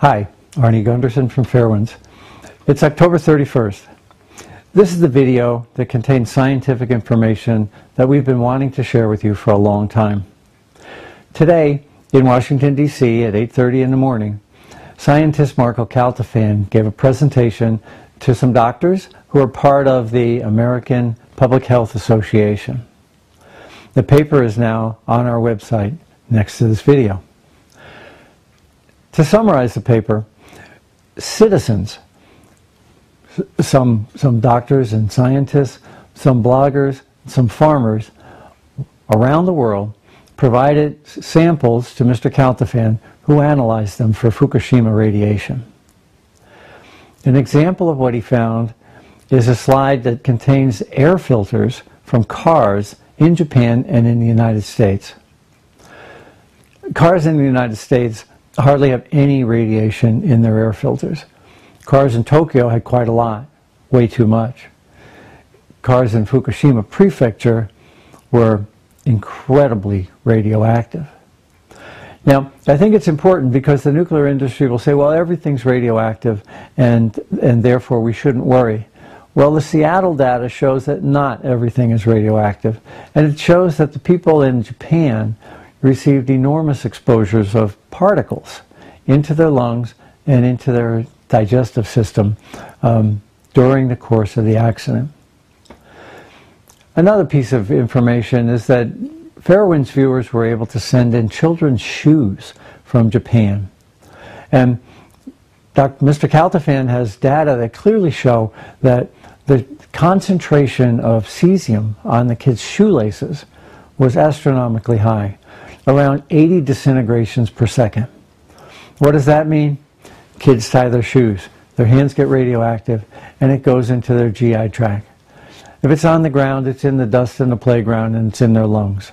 Hi, Arnie Gundersen from Fairewinds. It's October 31st. This is the video that contains scientific information that we've been wanting to share with you for a long time. Today, in Washington, D.C. at 8.30 in the morning, scientist Marco Kaltofen gave a presentation to some doctors who are part of the American Public Health Association. The paper is now on our website next to this video. To summarize the paper, citizens, some, some doctors and scientists, some bloggers, some farmers around the world provided samples to Mr. Kaltofen who analyzed them for Fukushima radiation. An example of what he found is a slide that contains air filters from cars in Japan and in the United States. Cars in the United States hardly have any radiation in their air filters. Cars in Tokyo had quite a lot, way too much. Cars in Fukushima prefecture were incredibly radioactive. Now, I think it's important because the nuclear industry will say, well, everything's radioactive and, and therefore we shouldn't worry. Well, the Seattle data shows that not everything is radioactive. And it shows that the people in Japan received enormous exposures of particles into their lungs and into their digestive system um, during the course of the accident. Another piece of information is that Fairewinds viewers were able to send in children's shoes from Japan. And Dr. Mr. Kaltofen has data that clearly show that the concentration of cesium on the kids' shoelaces was astronomically high, around 80 disintegrations per second. What does that mean? Kids tie their shoes, their hands get radioactive, and it goes into their GI tract. If it's on the ground, it's in the dust in the playground and it's in their lungs.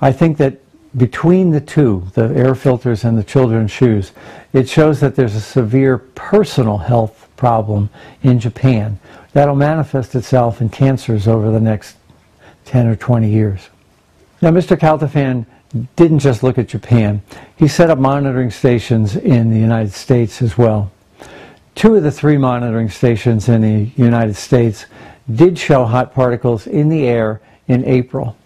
I think that between the two, the air filters and the children's shoes, it shows that there's a severe personal health problem in Japan that'll manifest itself in cancers over the next 10 or 20 years. Now, Mr. Kaltofen didn't just look at Japan. He set up monitoring stations in the United States as well. Two of the three monitoring stations in the United States did show hot particles in the air in April.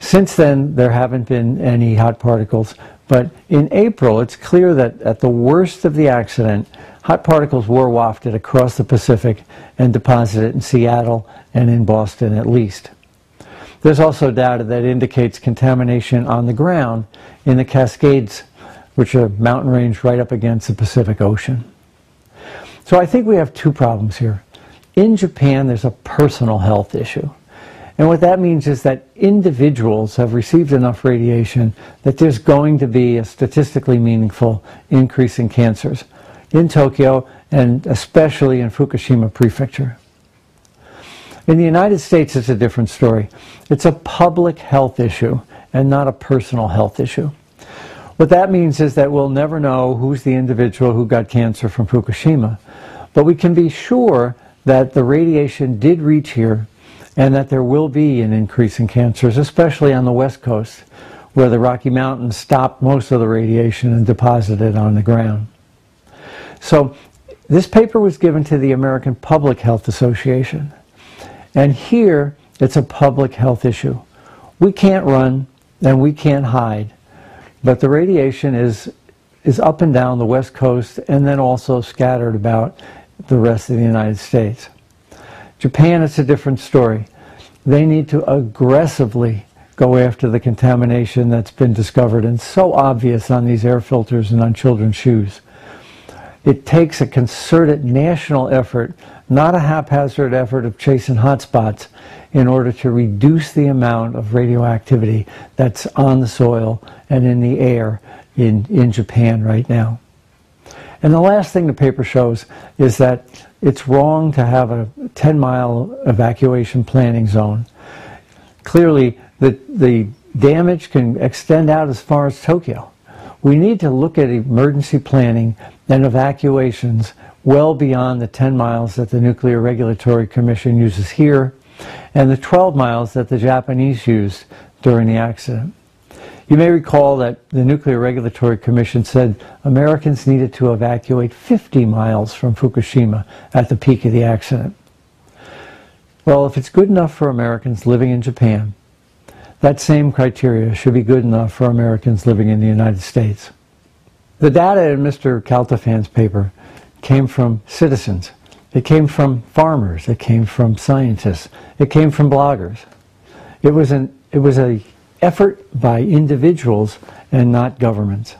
Since then, there haven't been any hot particles, but in April, it's clear that at the worst of the accident, hot particles were wafted across the Pacific and deposited in Seattle and in Boston at least. There's also data that indicates contamination on the ground in the Cascades, which are mountain range right up against the Pacific Ocean. So I think we have two problems here. In Japan, there's a personal health issue. And what that means is that individuals have received enough radiation that there's going to be a statistically meaningful increase in cancers in Tokyo and especially in Fukushima Prefecture. In the United States, it's a different story. It's a public health issue and not a personal health issue. What that means is that we'll never know who's the individual who got cancer from Fukushima, but we can be sure that the radiation did reach here and that there will be an increase in cancers, especially on the west coast, where the Rocky Mountains stopped most of the radiation and deposited it on the ground. So this paper was given to the American Public Health Association. And here, it's a public health issue. We can't run and we can't hide, but the radiation is, is up and down the west coast and then also scattered about the rest of the United States. Japan, it's a different story. They need to aggressively go after the contamination that's been discovered and so obvious on these air filters and on children's shoes. It takes a concerted national effort not a haphazard effort of chasing hotspots in order to reduce the amount of radioactivity that's on the soil and in the air in, in Japan right now. And the last thing the paper shows is that it's wrong to have a 10 mile evacuation planning zone. Clearly, the, the damage can extend out as far as Tokyo. We need to look at emergency planning and evacuations well beyond the 10 miles that the Nuclear Regulatory Commission uses here and the 12 miles that the Japanese used during the accident. You may recall that the Nuclear Regulatory Commission said Americans needed to evacuate 50 miles from Fukushima at the peak of the accident. Well, if it's good enough for Americans living in Japan, that same criteria should be good enough for Americans living in the United States. The data in Mr. Kaltofen's paper came from citizens. It came from farmers. It came from scientists. It came from bloggers. It was an it was a effort by individuals and not governments.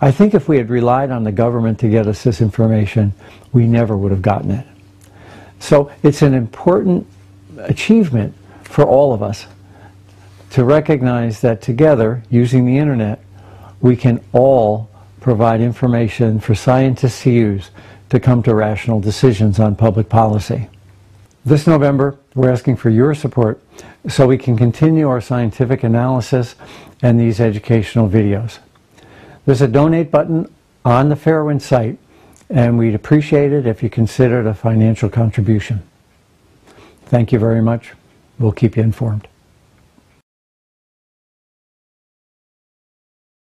I think if we had relied on the government to get us this information, we never would have gotten it. So it's an important achievement for all of us to recognize that together, using the internet, we can all provide information for scientists to use to come to rational decisions on public policy. This November, we're asking for your support so we can continue our scientific analysis and these educational videos. There's a donate button on the Fairwind site, and we'd appreciate it if you considered a financial contribution. Thank you very much. We'll keep you informed.